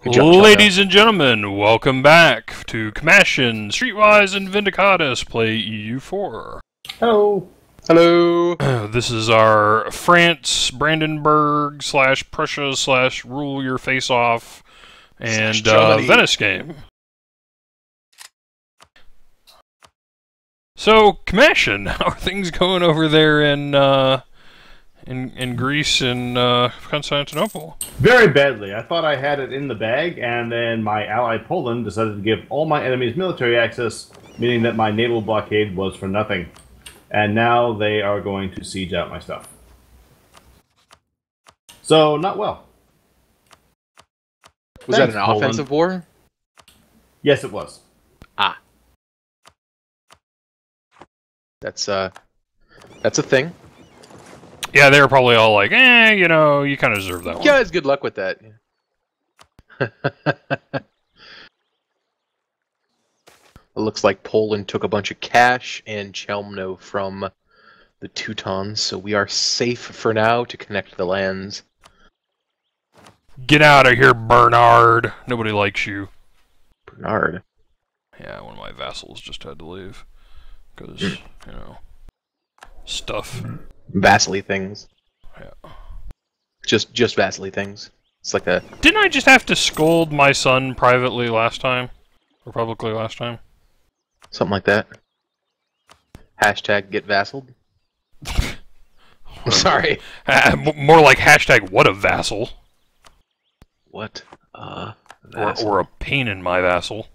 Good job, Chum, Ladies and gentlemen, welcome back to Commassion, Streetwise, and Vindicatus play EU4. Hello. Hello. This is our France, Brandenburg, slash Prussia, slash rule your face off, and uh, Venice game. So, Commassion, how are things going over there in, uh, in, in Greece and uh, Constantinople? Very badly. I thought I had it in the bag, and then my ally Poland decided to give all my enemies military access, meaning that my naval blockade was for nothing. And now they are going to siege out my stuff. So, not well. Was Thanks, that an Poland. offensive war? Yes, it was. Ah. That's uh that's a thing. Yeah, they were probably all like, eh, you know, you kind of deserve that one. Guys, good luck with that. it looks like Poland took a bunch of cash and Chelmno from the Teutons, so we are safe for now to connect the lands. Get out of here, Bernard. Nobody likes you. Bernard. Yeah, one of my vassals just had to leave. Because, you know, stuff. Vassally things. Yeah. Just just vassally things. It's like a Didn't I just have to scold my son privately last time? Or publicly last time? something like that. Hashtag get vassaled. I'm sorry. More like hashtag what a vassal. What? Uh Or, vassal. or a pain in my vassal.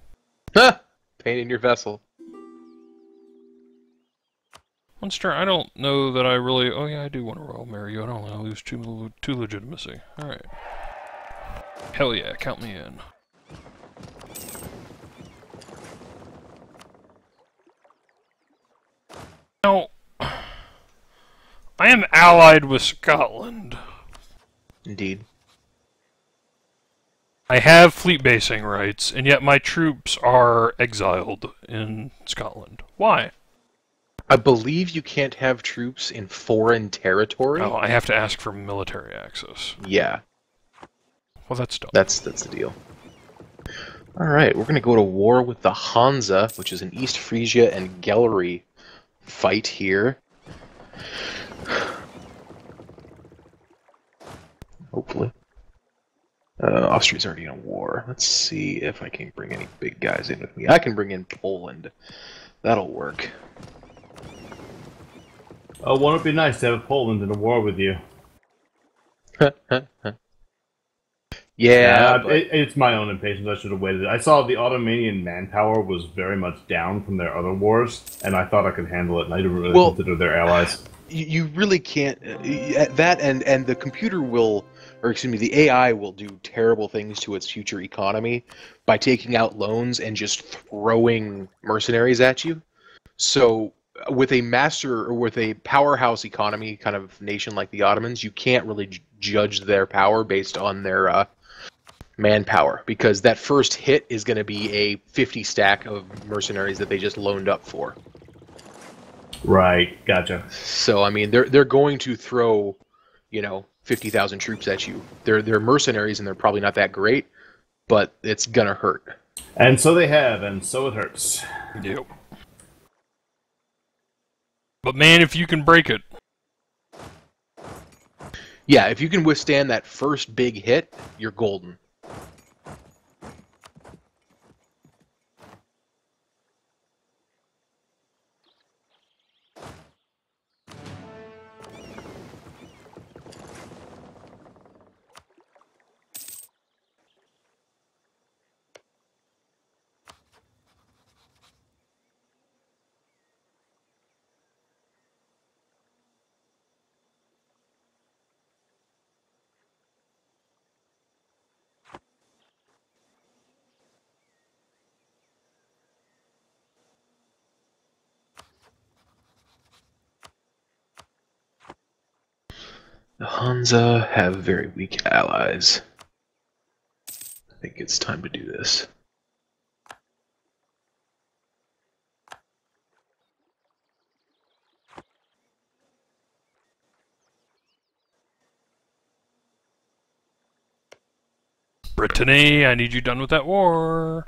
Ha! Pain in your vessel. Munster, I don't know that I really. Oh yeah, I do want to royal marry you. I don't want to lose two two legitimacy. All right. Hell yeah, count me in. Now, I am allied with Scotland. Indeed. I have fleet basing rights, and yet my troops are exiled in Scotland. Why? I believe you can't have troops in foreign territory. Oh, I have to ask for military access. Yeah, Well, that's dumb. that's that's the deal. All right, we're gonna go to war with the Hansa, which is an East Frisia and Gelre fight here. Hopefully. Uh, Austria's already in a war. Let's see if I can bring any big guys in with me. I can bring in Poland. That'll work. Oh, won't it be nice to have Poland in a war with you? yeah, Uh, but- it, it's my own impatience. I should have waited. I saw the Ottomanian manpower was very much down from their other wars, and I thought I could handle it, and I didn't really Well- consider their allies. you, really can't uh, that and and the computer will or excuse me the ai will do terrible things to its future economy by taking out loans and just throwing mercenaries at you so with a master or with a powerhouse economy kind of nation like the ottomans you can't really j- judge their power based on their uh, manpower because that first hit is going to be a 50 stack of mercenaries that they just loaned up for Right, gotcha. So I mean, they're they're going to throw, you know, fifty thousand troops at you. They're they're mercenaries and they're probably not that great, but it's gonna hurt. And so they have, and so it hurts. Yep. But man, if you can break it, Yeah, if you can withstand that first big hit, you're golden. The Hansa have very weak allies. I think it's time to do this. Brittany, I need you done with that war.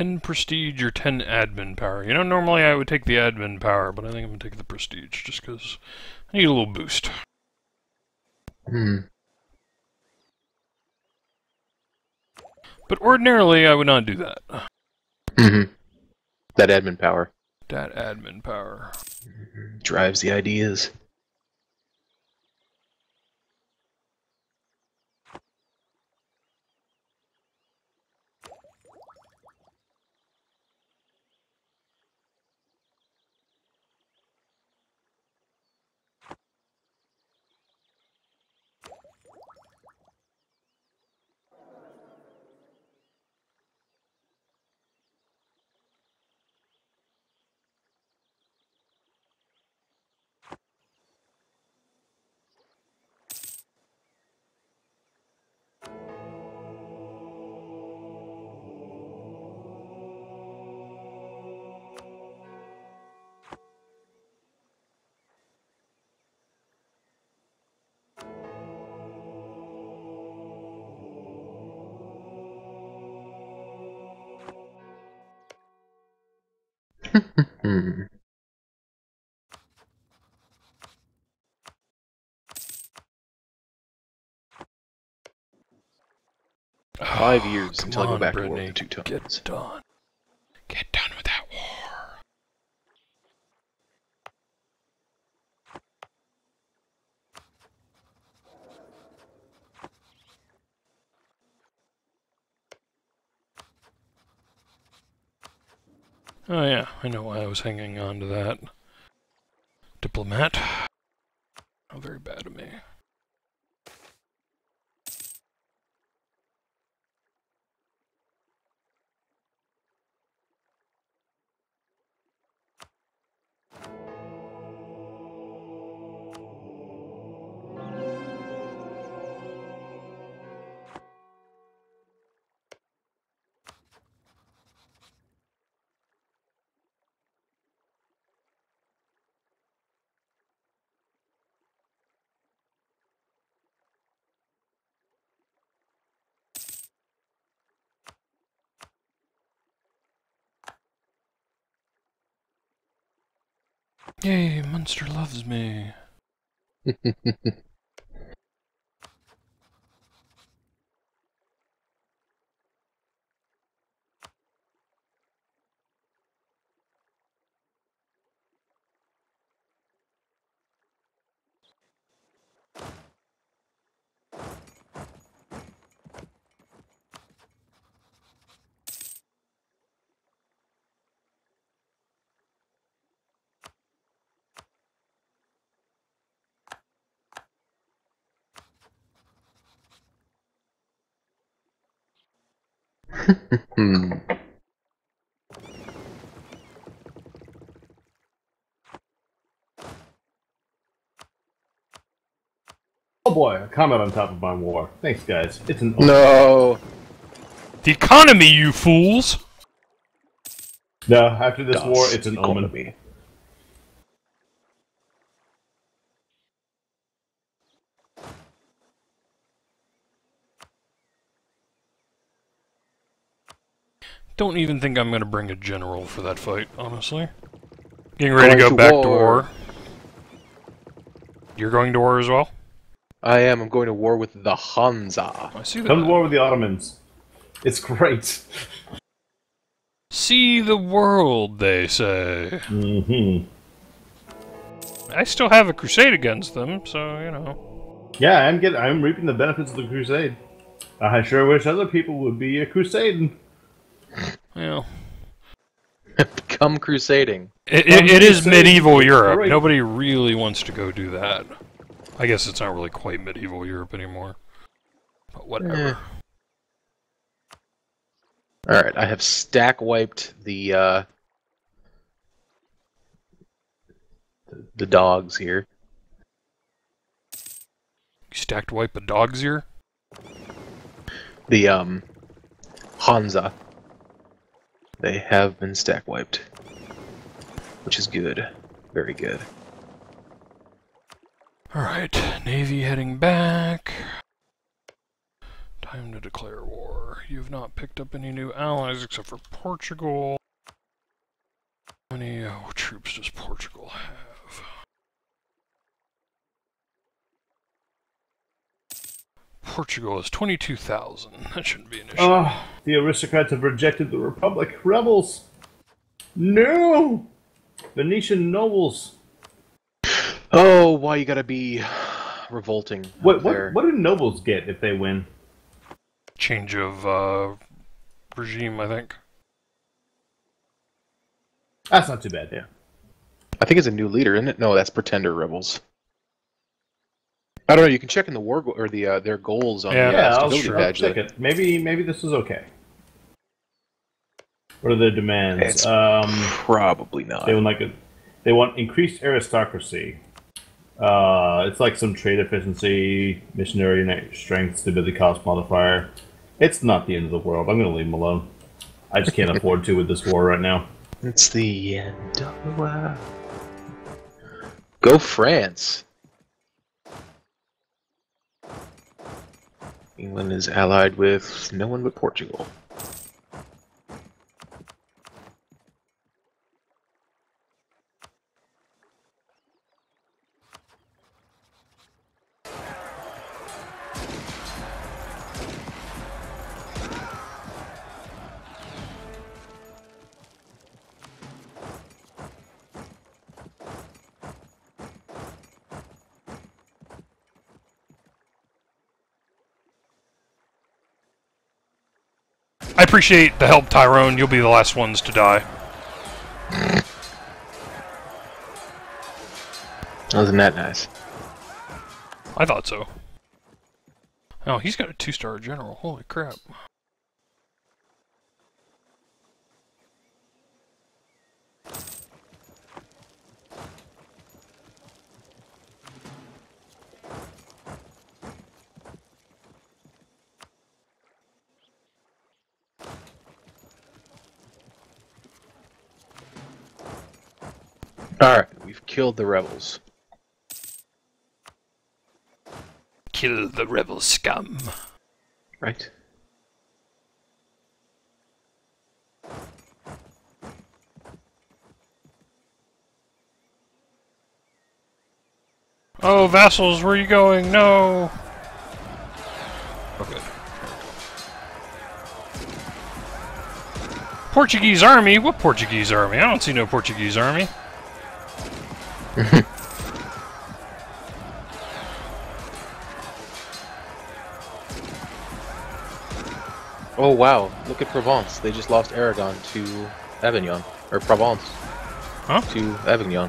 Ten prestige or ten admin power. You know, normally I would take the admin power, but I think I'm gonna take the prestige just because I need a little boost. Hmm. But ordinarily, I would not do that. hmm That admin power That admin power. drives the ideas. Five years until I go back to Brittany, with the two Get done. Get done with that war. Oh yeah, I know why I was hanging on to that. Diplomat. Yay, Munster loves me. Hmm. Oh boy, a comet on top of my war. Thanks, guys. It's an No. The economy, you fools! no. After this Das war, it's an omen. Don't even think I'm gonna bring a general for that fight, honestly. Getting ready to go to back to war. war. You're going to war as well? I am. I'm going to war with the Hansa. I see that. Come to war with the Ottomans. It's great. See the world, they say. Mm-hmm. I still have a crusade against them, so you know. Yeah, I'm getting. I'm reaping the benefits of the crusade. I sure wish other people would be a crusading. Well, Come crusading. it, it, it is medieval Europe. great. Nobody really wants to go do that. I guess it's not really quite medieval Europe anymore. But whatever. All right, I have stack wiped the uh, the, the dogs here. You stacked wipe a dog's ear? The um, Hansa. They have been stack wiped, which is good, very good. Alright, Navy heading back. Time to declare war. You've not picked up any new allies except for Portugal. How many uh, troops does Portugal have? Portugal is 22,000. That shouldn't be an issue. Oh, the aristocrats have rejected the Republic. Rebels! No! Venetian nobles. Oh, why you gotta be revolting What, out what, what do nobles get if they win? Change of uh, regime, I think. That's not too bad. Yeah. I think it's a new leader, isn't it? No, that's pretender rebels. I don't know. You can check in the war go- or the uh, their goals on Yeah, the uh, I'll, stability I'll check it. Maybe maybe this is okay. What are their demands? It's- Um, Probably not. they want like a, they want increased aristocracy. Uh, it's like some trade efficiency, missionary na- strength, stability cost modifier. It's not the end of the world. I'm gonna leave them alone. I just can't afford to with this war right now. It's the end of the world. Go France. England is allied with no one but Portugal. Appreciate the help, Tyrone. You'll be the last ones to die. Wasn't that nice? I thought so. Oh, he's got a two-star general. Holy crap. Alright, we've killed the rebels. Kill the rebel scum. Right? Oh, vassals, where are you going? No! Okay. Portuguese army? What Portuguese army? I don't see no Portuguese army. Oh wow, look at Provence. They just lost Aragon to Avignon. Or Provence. Huh? To Avignon.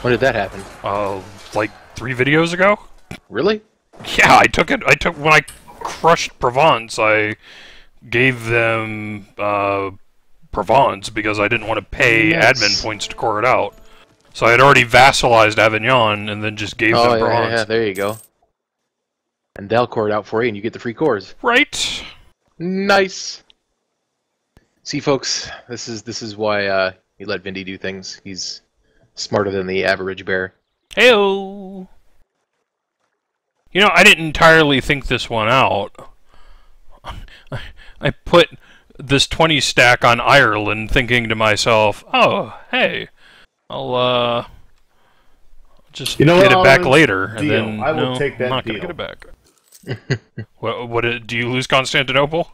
When did that happen? Uh, like three videos ago? Really? Yeah, I took it. I took when I crushed Provence. I gave them uh, Provence because I didn't want to pay Nice. admin points to core it out. So I had already vassalized Avignon and then just gave oh them yeah, yeah, yeah, there you go. And they'll core it out for you and you get the free cores. Right? Nice. See folks, this is this is why uh you let Vindy do things. He's smarter than the average bear. Heyo. You know, I didn't entirely think this one out. I I put this 20 stack on Ireland thinking to myself, "Oh, hey, I'll uh Just You know get what, it back Oliver? later, and Deal. then I will no, take that I'm not gonna get it back. what? What? it- Do you lose Constantinople?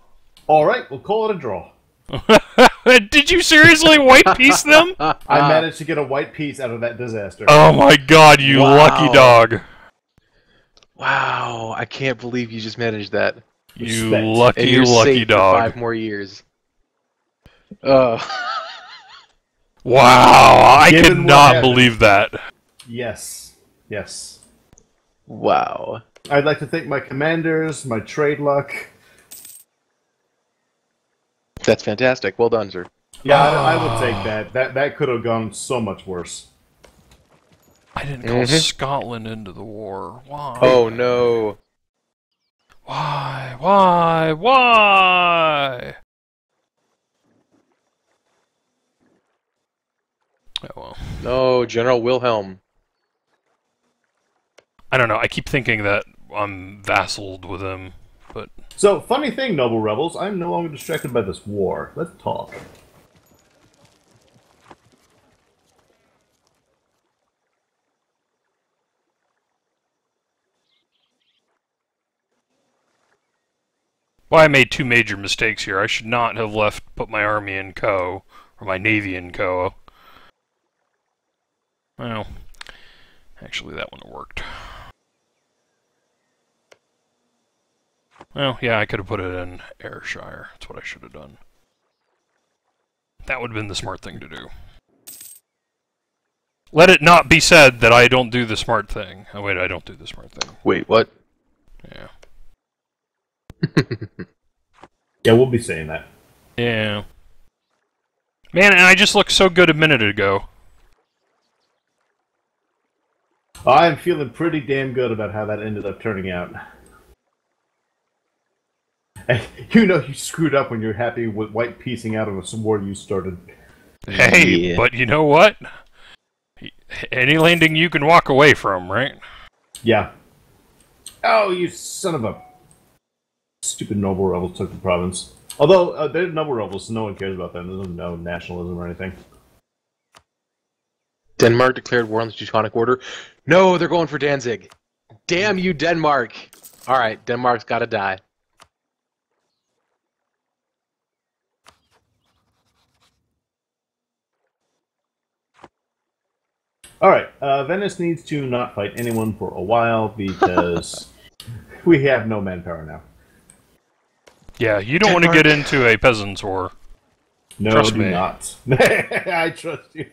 All right, we'll call it a draw. Did you seriously white peace them? I Uh, managed to get a white peace out of that disaster. Oh my god, you Wow. lucky dog! Wow, I can't believe you just managed that. You Respect. And lucky, you're lucky safe dog! for five more years. Uh, Wow, I Given cannot believe that. Yes, yes. wow. I'd like to thank my commanders, my trade luck. That's fantastic. Well done, sir. Yeah, I, I would take that. That that could have gone so much worse. I didn't call Mhm. Scotland into the war. Why? Oh no. Why? Why? Why? Oh well. No, General Wilhelm. I don't know. I keep thinking that I'm vassaled with him, but So, funny thing, noble rebels, I'm no longer distracted by this war. Let's talk. well, I made two major mistakes here. I should not have left put my army in Co or my navy in Co. Well, actually, that one worked. Well, yeah, I could have put it in Ayrshire. That's what I should have done. That would have been the smart thing to do. Let it not be said that I don't do the smart thing. Oh, wait, I don't do the smart thing. Wait, what? Yeah. Yeah, we'll be saying that. Yeah. Man, and I just looked so good a minute ago. I'm feeling pretty damn good about how that ended up turning out. And you know you screwed up when you're happy with white piecing out of a war you started. Hey, Yeah. but you know what? Any landing you can walk away from, right? Yeah. Oh, you son of a stupid noble rebels took the province. Although uh, they're noble rebels, so no one cares about them. There's no nationalism or anything. Denmark declared war on the Teutonic Order. No, they're going for Danzig. Damn you, Denmark. All right, Denmark's got to die. All right, uh, Venice needs to not fight anyone for a while because we have no manpower now. Yeah, you don't want to get into a peasants' war. No, Trust do me. not. I trust you.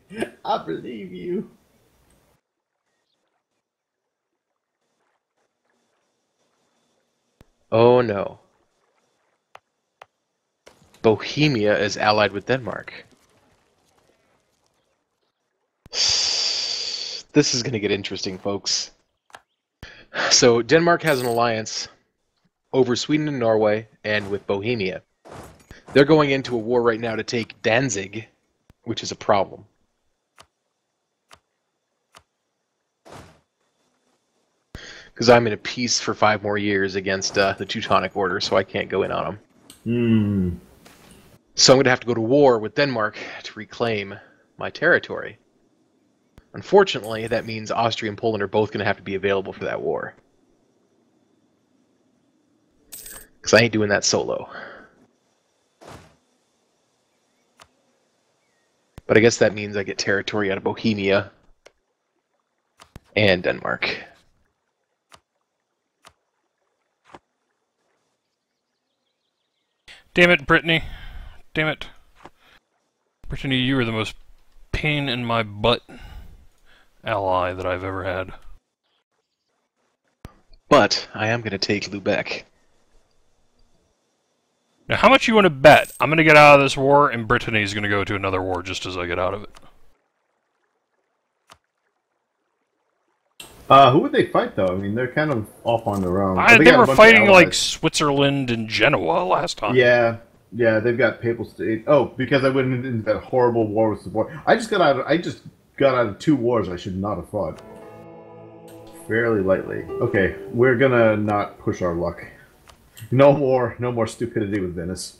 I believe you. Oh no. Bohemia is allied with Denmark. This is going to get interesting, folks. So, Denmark has an alliance over Sweden and Norway and with Bohemia. They're going into a war right now to take Danzig, which is a problem. Because I'm in a peace for five more years against uh, the Teutonic Order, so I can't go in on them. Hmm. So I'm going to have to go to war with Denmark to reclaim my territory. Unfortunately, that means Austria and Poland are both going to have to be available for that war. Because I ain't doing that solo. But I guess that means I get territory out of Bohemia and Denmark. Damn it, Brittany. Damn it. Brittany, you are the most pain in my butt ally that I've ever had. But I am going to take Lubeck. Now, how much you want to bet? I'm going to get out of this war, and Brittany's going to go to another war just as I get out of it. Uh, who would they fight though? I mean, they're kind of off on their own. I, Oh, they were fighting like. Switzerland and Genoa last time. Yeah, yeah, they've got papal state. Oh, because I went into that horrible war with the war. I just got out. Of, I just got out of two wars I should not have fought. Fairly lightly. Okay, we're gonna not push our luck. No more, no more stupidity with Venice.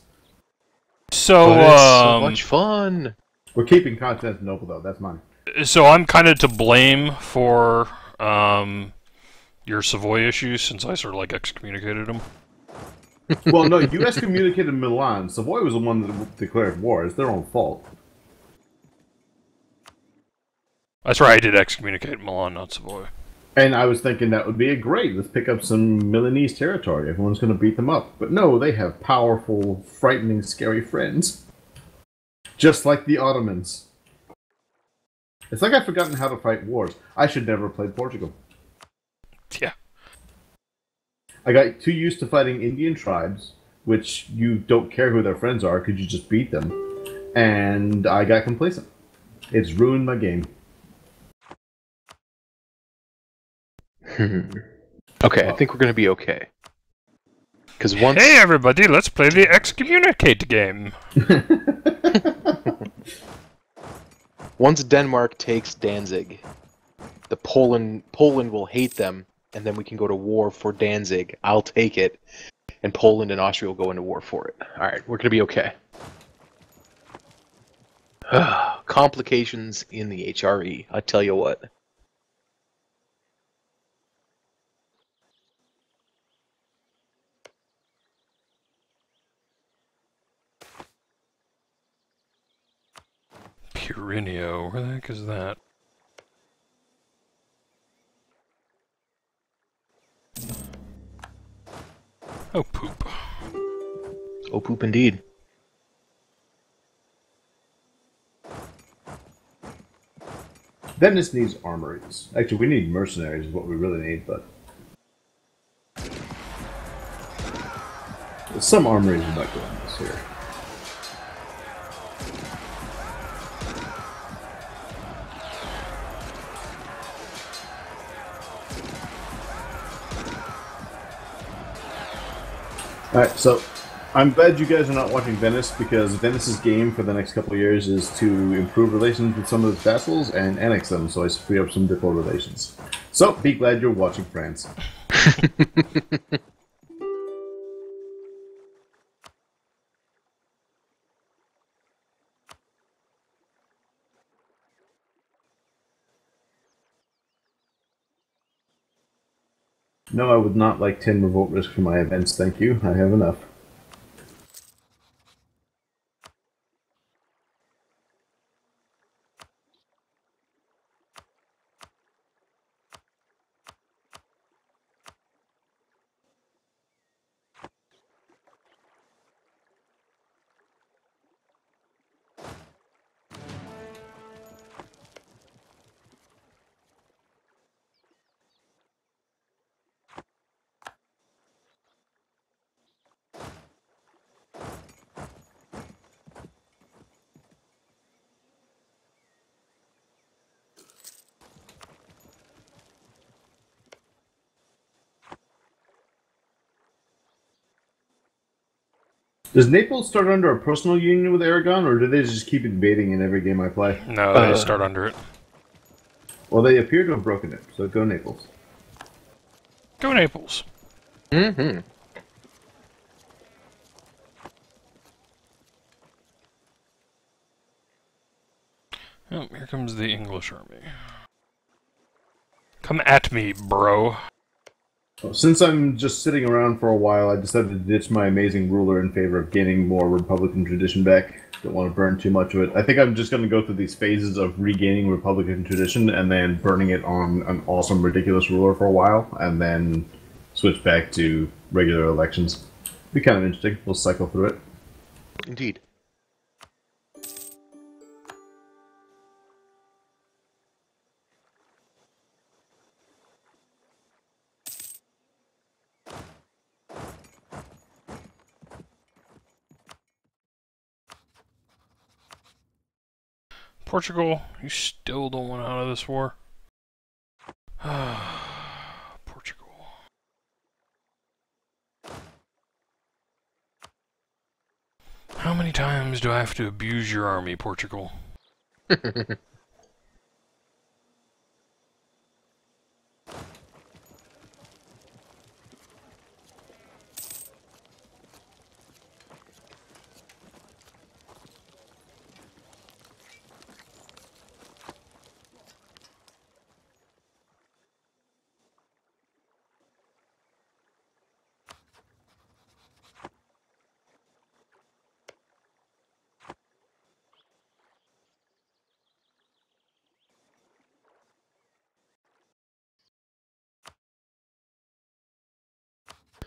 So, But it's so um, much fun. We're keeping Constantinople though. That's mine. so I'm kind of to blame for um, your Savoy issues since I sort of like excommunicated him. well, no, you excommunicated Milan. Savoy was the one that declared war. It's their own fault. That's right, I did excommunicate Milan, not Savoy. And I was thinking that would be a great. Let's pick up some Milanese territory. Everyone's going to beat them up. But no, they have powerful, frightening, scary friends. Just like the Ottomans. It's like I've forgotten how to fight wars. I should never have played Portugal. Yeah. I got too used to fighting Indian tribes, which you don't care who their friends are because you just beat them. And I got complacent. It's ruined my game. okay, I think we're gonna be okay. Because once Hey everybody, let's play the excommunicate game. once Denmark takes Danzig, the Poland Poland will hate them, and then we can go to war for Danzig. I'll take it, and Poland and Austria will go into war for it. All right, we're gonna be okay. Complications in the HRE. I tell you what. Purinio, where the heck is that? Oh, poop. Oh, poop indeed. Venice needs armories. Actually, we need mercenaries is what we really need, but... Some armories would like to run this here. Alright, so I'm glad you guys are not watching Venice because Venice's game for the next couple of years is to improve relations with some of its vassals and annex them so I free up some diplo relations. So be glad you're watching France. No, I would not like 10 revolt risk for my events, thank you. I have enough. Does Naples start under a personal union with Aragon, or do they just keep invading in every game I play? No, they Uh. start under it. Well, they appear to have broken it, so go Naples. Go Naples. Mm-hmm. Oh, here comes the English army. Come at me, bro. Since I'm just sitting around for a while, I decided to ditch my amazing ruler in favor of gaining more Republican tradition back. Don't want to burn too much of it. I think I'm just going to go through these phases of regaining Republican tradition and then burning it on an awesome, ridiculous ruler for a while, and then switch back to regular elections. Be kind of interesting. We'll cycle through it. Indeed. Portugal, you still don't want out of this war? Portugal. How many times do I have to abuse your army, Portugal?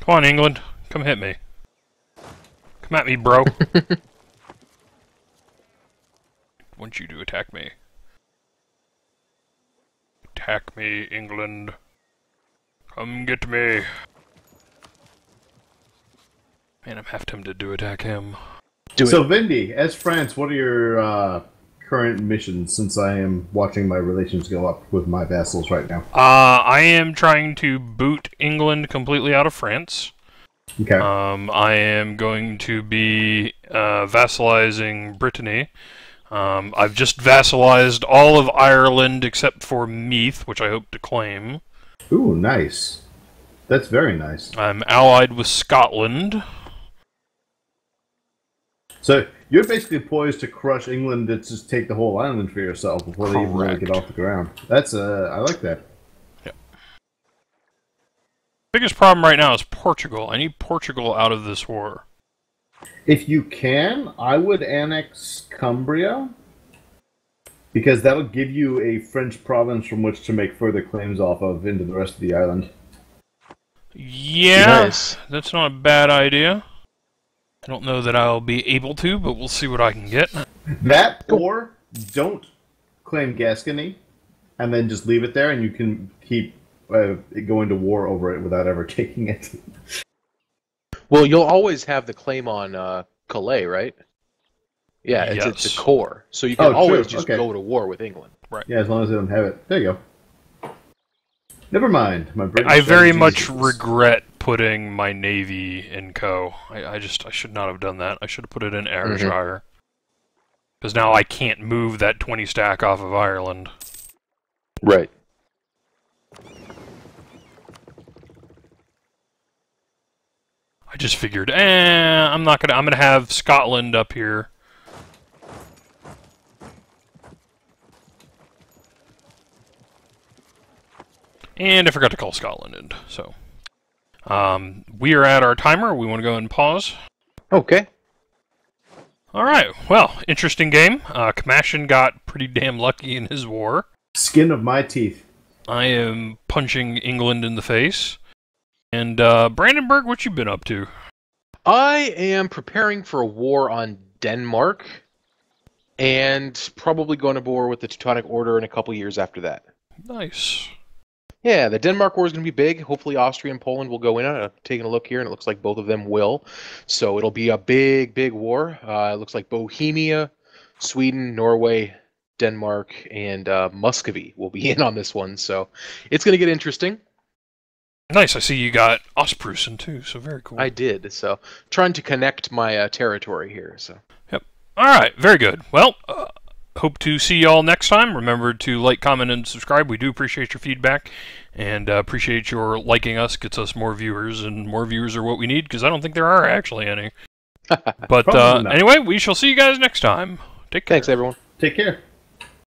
Come on, England. Come hit me. Come at me, bro. want you to attack me. Attack me, England. Come get me. Man, I'm half tempted to attack him. Do so, it. Vindy, as France, what are your uh, current mission since I am watching my relations go up with my vassals right now? Uh, I am trying to boot England completely out of France. Okay. Um, I am going to be uh, vassalizing Brittany. Um, I've just vassalized all of Ireland except for Meath, which I hope to claim. Ooh, nice. That's very nice. I'm allied with Scotland. So you're basically poised to crush England to just take the whole island for yourself before they even really get off the ground. That's uh, I like that. Yep. Biggest problem right now is Portugal. I need Portugal out of this war. If you can, I would annex Cumbria because that'll give you a French province from which to make further claims off of into the rest of the island. Yeah, Nice. that's not a bad idea. I don't know that I'll be able to, but we'll see what I can get. That or don't claim Gascony and then just leave it there, and you can keep uh, going to war over it without ever taking it. Well, you'll always have the claim on uh, Calais, right? Yeah, it's, it's a core, so you can Oh, true. always just Okay. go to war with England. Right. yeah, as long as they don't have it. There you go. Never mind. My British I very much is- regret putting my navy in Co. I, I just I should not have done that. I should have put it in air Ayrshire. Because now I can't move that 20 stack off of Ireland. Right. I just figured, eh, I'm not gonna. I'm gonna have Scotland up here. And I forgot to call Scotland in, so. Um, we are at our timer. We want to go and pause. Okay. All right. Well, interesting game. Uh, Kamashin got pretty damn lucky in his war. Skin of my teeth. I am punching England in the face. And uh, Brandenburg, what you been up to? I am preparing for a war on Denmark, and probably going to war with the Teutonic Order in a couple years after that. Nice. Yeah, the Denmark war is going to be big. Hopefully, Austria and Poland will go in. I'm taking a look here, and it looks like both of them will. So it'll be a big, big war. Uh, it looks like Bohemia, Sweden, Norway, Denmark, and uh, Muscovy will be in on this one. So it's going to get interesting. Nice. I see you got Ostprussen too, so very cool. I did. So trying to connect my uh, territory here. So Yep. All right, very good. Well, uh, hope to see y'all next time. Remember to like, comment, and subscribe. We do appreciate your feedback and uh, appreciate your liking us. Gets us more viewers, and more viewers are what we need because I don't think there are actually any. But uh, anyway, we shall see you guys next time. Take care. thanks, everyone. Take care.